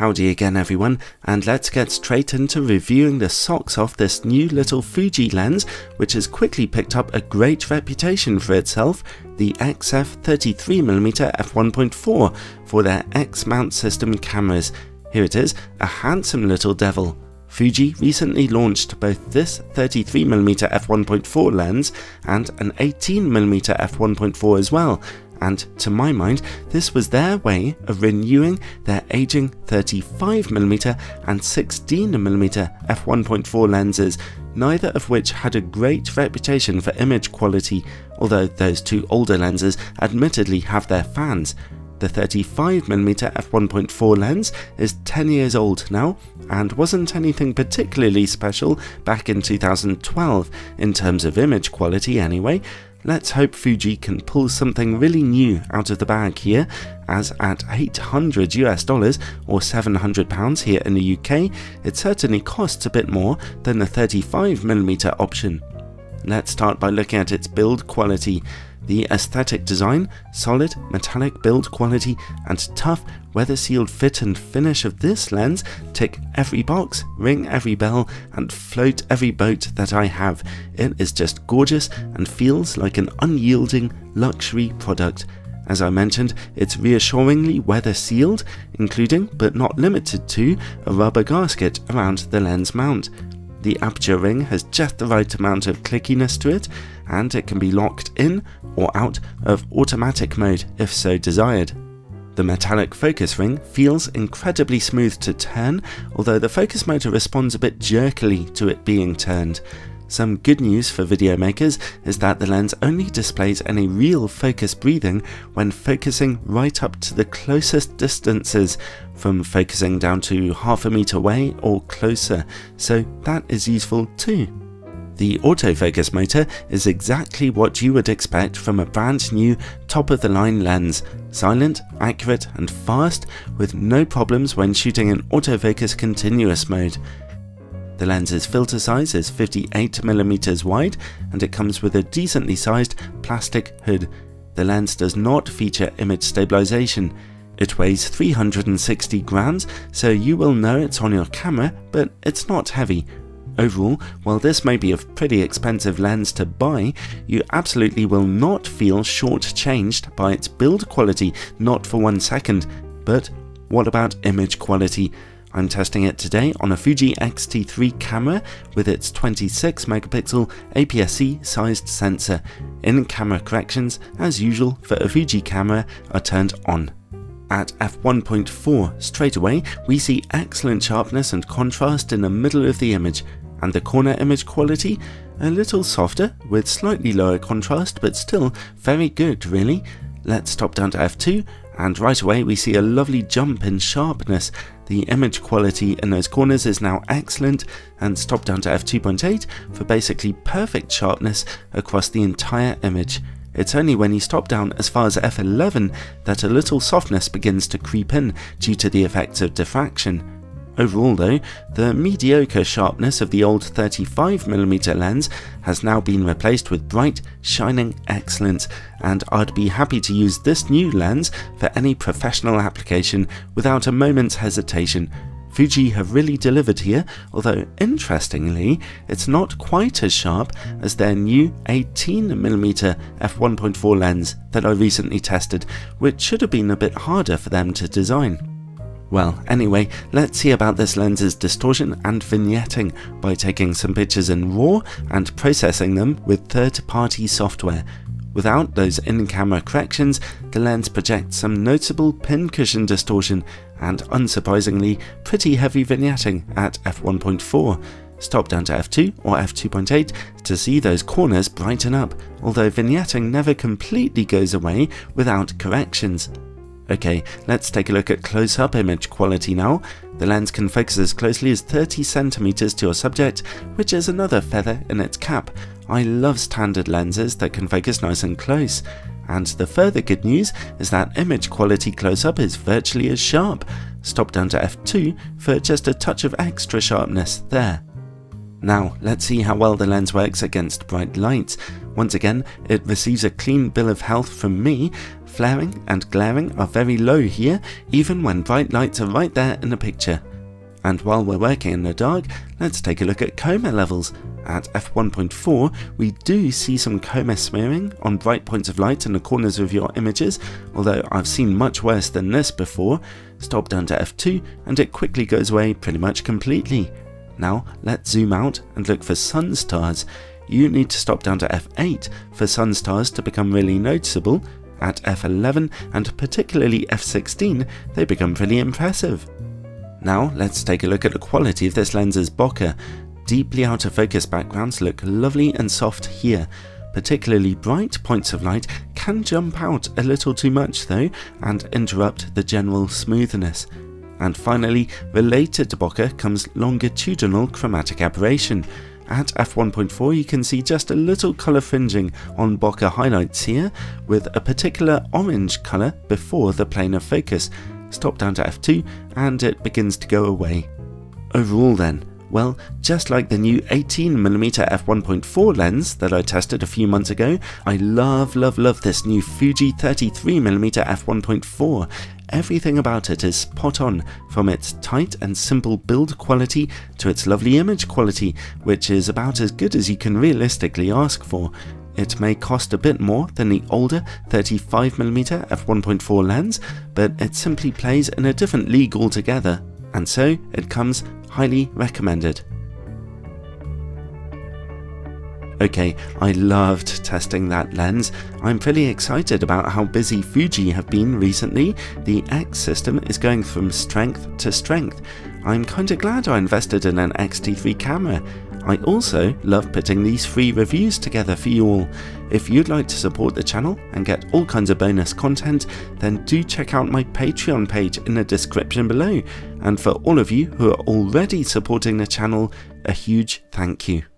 Howdy again everyone, and let's get straight into reviewing the socks off this new little Fuji lens, which has quickly picked up a great reputation for itself, the XF33mm f1.4 for their X-mount system cameras. Here it is, a handsome little devil. Fuji recently launched both this 33mm f1.4 lens and an 18mm f1.4 as well, and to my mind, this was their way of renewing their aging 35mm and 16mm f1.4 lenses, neither of which had a great reputation for image quality, although those two older lenses admittedly have their fans. The 35mm f1.4 lens is 10 years old now and wasn't anything particularly special back in 2012 in terms of image quality anyway, Let's hope Fuji can pull something really new out of the bag here, as at 800 US dollars or 700 pounds here in the UK, it certainly costs a bit more than the 35mm option. Let's start by looking at its build quality. The aesthetic design, solid metallic build quality and tough weather sealed fit and finish of this lens tick every box, ring every bell and float every boat that I have. It is just gorgeous and feels like an unyielding luxury product. As I mentioned, it's reassuringly weather sealed, including but not limited to a rubber gasket around the lens mount. The aperture ring has just the right amount of clickiness to it, and it can be locked in or out of automatic mode if so desired. The metallic focus ring feels incredibly smooth to turn, although the focus motor responds a bit jerkily to it being turned. Some good news for video makers is that the lens only displays any real focus breathing when focusing right up to the closest distances, from focusing down to half a meter away or closer, so that is useful too. The autofocus motor is exactly what you would expect from a brand new top of the line lens, silent, accurate and fast with no problems when shooting in autofocus continuous mode. The lens's filter size is 58mm wide and it comes with a decently sized plastic hood. The lens does not feature image stabilization. It weighs 360 grams, so you will know it's on your camera, but it's not heavy. Overall, while this may be a pretty expensive lens to buy, you absolutely will not feel short-changed by its build quality, not for one second. But what about image quality? I'm testing it today on a Fuji X-T3 camera with its 26 megapixel APS-C sized sensor. In-camera corrections, as usual for a Fuji camera, are turned on. At f1.4 straight away we see excellent sharpness and contrast in the middle of the image and the corner image quality a little softer with slightly lower contrast but still very good really. Let's stop down to f2 and right away we see a lovely jump in sharpness. The image quality in those corners is now excellent and stop down to f2.8 for basically perfect sharpness across the entire image. It's only when you stop down as far as f11 that a little softness begins to creep in due to the effects of diffraction. Overall though, the mediocre sharpness of the old 35mm lens has now been replaced with bright, shining excellence, and I'd be happy to use this new lens for any professional application without a moment's hesitation. Fuji have really delivered here, although interestingly, it's not quite as sharp as their new 18mm f1.4 lens that I recently tested, which should have been a bit harder for them to design. Well, anyway, let's see about this lens's distortion and vignetting by taking some pictures in RAW and processing them with third-party software. Without those in-camera corrections, the lens projects some notable pincushion distortion and unsurprisingly pretty heavy vignetting at f1.4. Stop down to f2 or f2.8 to see those corners brighten up, although vignetting never completely goes away without corrections. Okay, let's take a look at close-up image quality now. The lens can focus as closely as 30 centimeters to your subject, which is another feather in its cap. I love standard lenses that can focus nice and close. And the further good news is that image quality close-up is virtually as sharp. Stop down to f2 for just a touch of extra sharpness there. Now, let's see how well the lens works against bright lights. Once again, it receives a clean bill of health from me Flaring and glaring are very low here, even when bright lights are right there in the picture. And while we're working in the dark, let's take a look at coma levels. At f1.4, we do see some coma smearing on bright points of light in the corners of your images, although I've seen much worse than this before. Stop down to f2 and it quickly goes away pretty much completely. Now let's zoom out and look for sun stars. You need to stop down to f8 for sun stars to become really noticeable. At f11 and particularly f16, they become pretty impressive. Now let's take a look at the quality of this lens's bokeh. Deeply out of focus backgrounds look lovely and soft here. Particularly bright points of light can jump out a little too much though and interrupt the general smoothness. And finally, related to bokeh comes longitudinal chromatic aberration. At f1.4 you can see just a little colour fringing on bokeh highlights here, with a particular orange colour before the plane of focus. Stop down to f2 and it begins to go away. Overall then, well, just like the new 18mm f1.4 lens that I tested a few months ago, I love, love, love this new Fuji 33mm f1.4. Everything about it is spot on, from its tight and simple build quality to its lovely image quality, which is about as good as you can realistically ask for. It may cost a bit more than the older 35mm f1.4 lens, but it simply plays in a different league altogether, and so it comes highly recommended. Okay, I loved testing that lens. I'm pretty excited about how busy Fuji have been recently. The X system is going from strength to strength. I'm kinda glad I invested in an X-T3 camera. I also love putting these free reviews together for you all. If you'd like to support the channel and get all kinds of bonus content, then do check out my Patreon page in the description below. And for all of you who are already supporting the channel, a huge thank you.